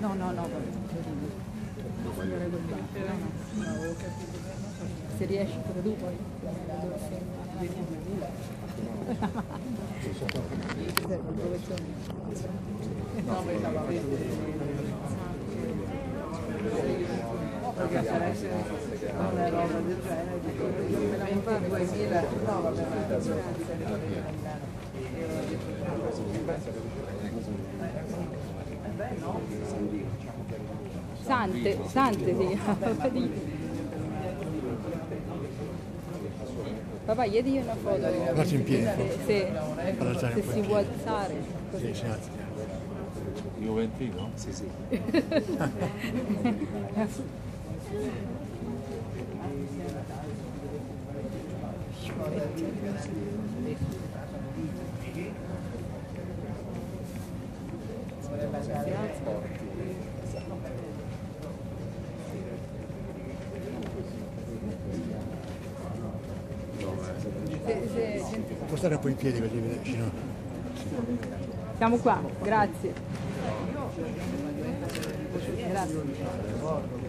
no? No, no. Se riesci pure tu poi. Perché per essere una roba del genere dico io me la compro 2000 no vabbè ma è beh no Sante, Sante si chiama. Papà, chiedi una foto. Faccio in piedi. Se, Per alzare se, si può alzare. Sì, si alza. Juventino? Sì, sì. Se- Può stare un po' in piedi così vicino. Siamo qua, grazie. Grazie.